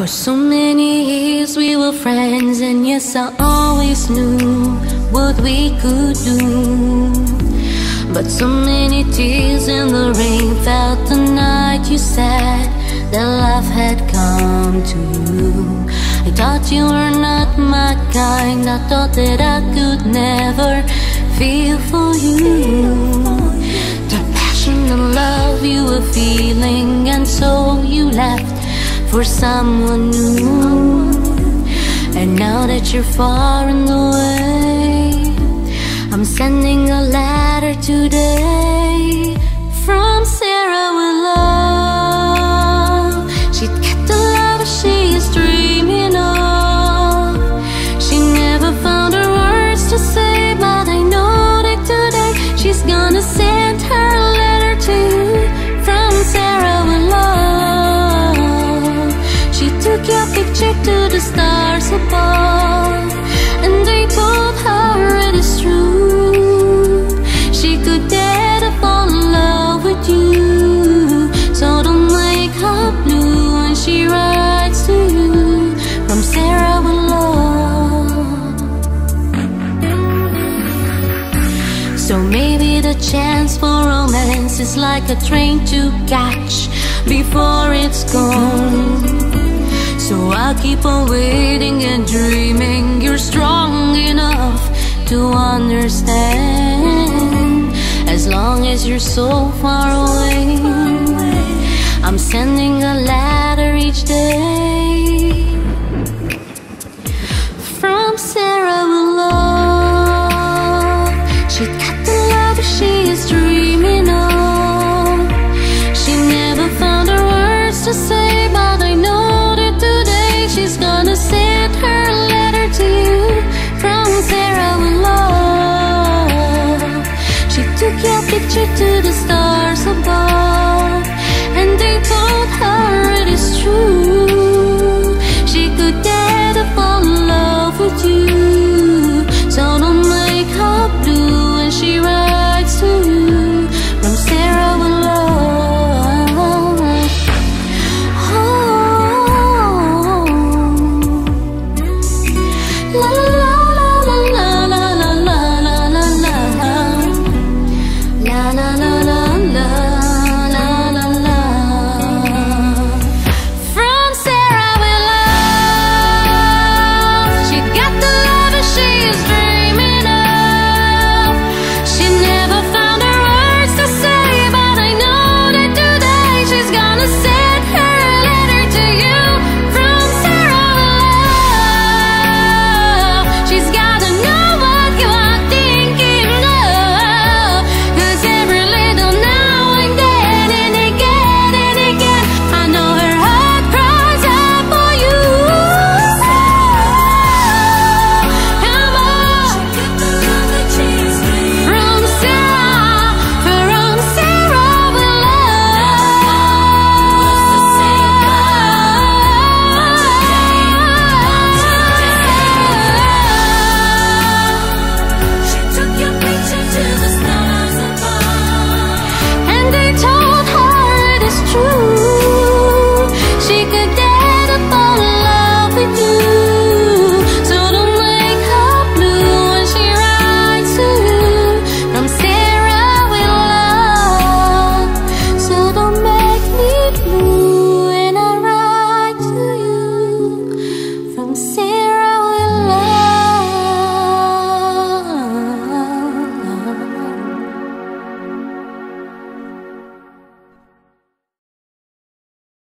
For so many years we were friends, and yes, I always knew what we could do. But so many tears in the rain felt the night you said that love had come to you. I thought you were not my kind, I thought that I could never feel for you. The passion and love you were feeling, and so you left for someone new. And now that you're far and away, I'm sending a letter today picture to the stars above, and they told her it is true. She could to fall in love with you. So don't make her blue when she writes to you from Sarah with love. So maybe the chance for romance is like a train to catch before it's gone. So I'll keep on waiting and dreaming you're strong enough to understand. As long as you're so far away, I'm sending a letter each day from picture to the stars